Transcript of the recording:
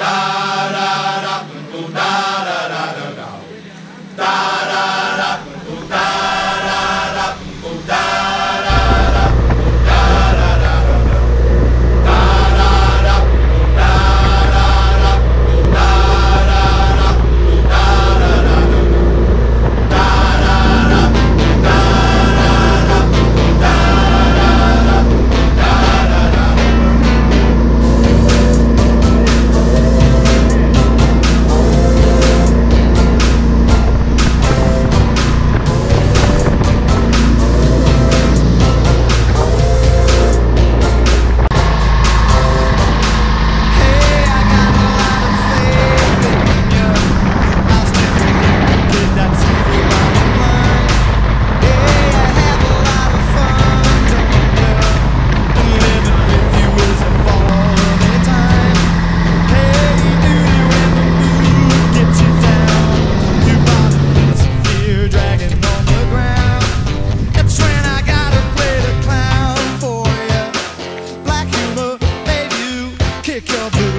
다. Take your be.